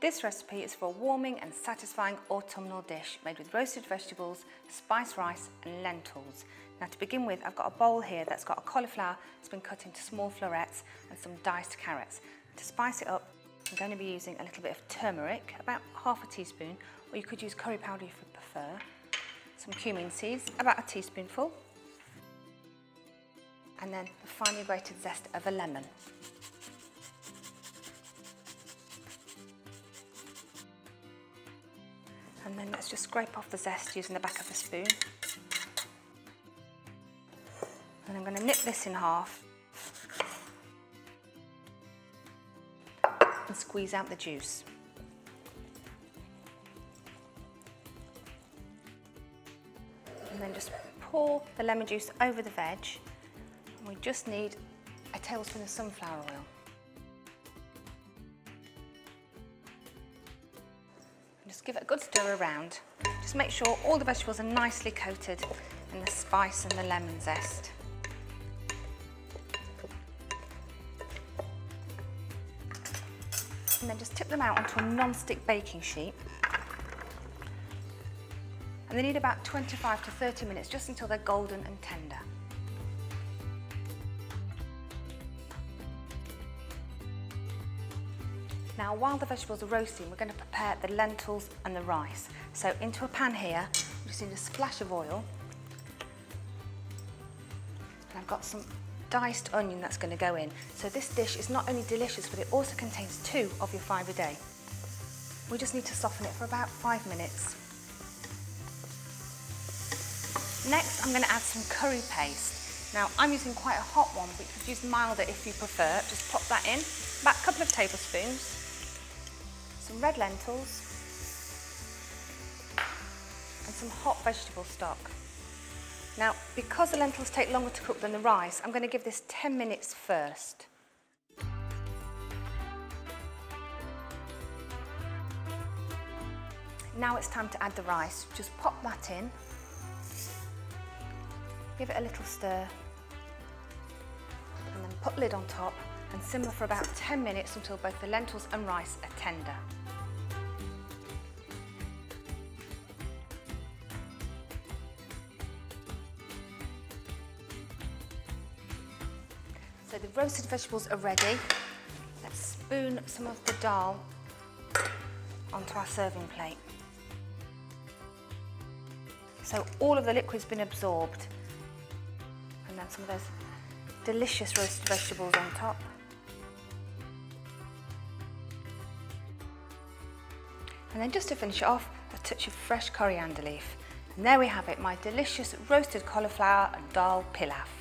This recipe is for a warming and satisfying autumnal dish made with roasted vegetables, spiced rice and lentils. Now to begin with, I've got a bowl here that's got a cauliflower that's been cut into small florets and some diced carrots. To spice it up, I'm going to be using a little bit of turmeric, about half a teaspoon, or you could use curry powder if you prefer. Some cumin seeds, about a teaspoonful. And then the finely grated zest of a lemon. And then let's just scrape off the zest using the back of a spoon. And I'm going to nip this in half and squeeze out the juice. And then just pour the lemon juice over the veg. And we just need a tablespoon of sunflower oil. Just give it a good stir around. Just make sure all the vegetables are nicely coated in the spice and the lemon zest. And then just tip them out onto a non-stick baking sheet. And they need about 25 to 30 minutes just until they're golden and tender. Now, while the vegetables are roasting, we're going to prepare the lentils and the rice. So into a pan here, we just need a splash of oil. And I've got some diced onion that's going to go in. So this dish is not only delicious, but it also contains two of your five a day. We just need to soften it for about five minutes. Next, I'm going to add some curry paste. Now, I'm using quite a hot one, but you could use milder if you prefer. Just pop that in, about a couple of tablespoons some red lentils and some hot vegetable stock. Now, because the lentils take longer to cook than the rice, I'm going to give this 10 minutes first. Now it's time to add the rice. Just pop that in. Give it a little stir. And then put lid on top and simmer for about 10 minutes until both the lentils and rice are tender. The roasted vegetables are ready. Let's spoon some of the dal onto our serving plate. So all of the liquid's been absorbed. And then some of those delicious roasted vegetables on top. And then just to finish it off, a touch of fresh coriander leaf. And there we have it, my delicious roasted cauliflower and dal pilaf.